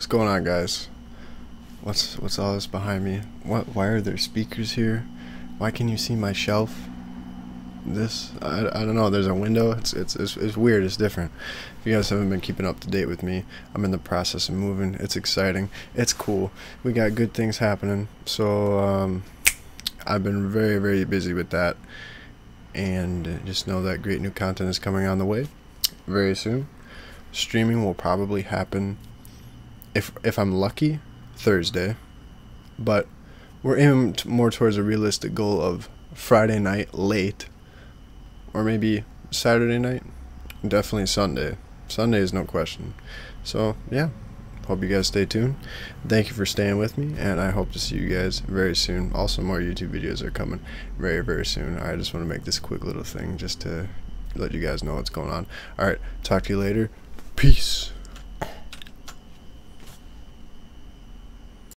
What's going on, guys? What's what's all this behind me? What? Why are there speakers here? Why can you see my shelf? This I, I don't know. There's a window. It's, it's it's it's weird. It's different. If you guys haven't been keeping up to date with me, I'm in the process of moving. It's exciting. It's cool. We got good things happening. So um, I've been very very busy with that, and just know that great new content is coming on the way very soon. Streaming will probably happen if if I'm lucky, Thursday. But we're aiming t- more towards a realistic goal of Friday night late, or maybe Saturday night. Definitely Sunday. Sunday is no question. So yeah, hope you guys stay tuned. Thank you for staying with me, and I hope to see you guys very soon. Also, more YouTube videos are coming very very soon. I just want to make this quick little thing just to let you guys know what's going on. All right, talk to you later. Peace.